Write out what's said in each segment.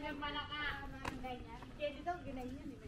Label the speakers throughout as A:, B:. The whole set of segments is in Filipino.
A: nagmalaka.
B: Ganyan. Kaya dito, ginanyan. eh,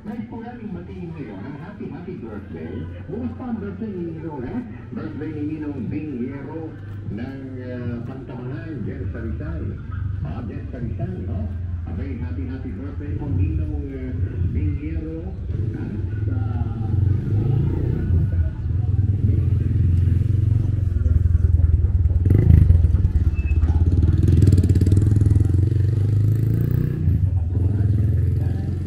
C: nais po namin matingin ngayon ang happy happy birthday. Pa ang birthday ni Ninong, ha? Birthday ni Ninong Bingero ng uh, Pantamahan, Jen Sarisal. Ah, Jen Sarisal, ha? A very happy happy birthday po Ninong uh, Bingero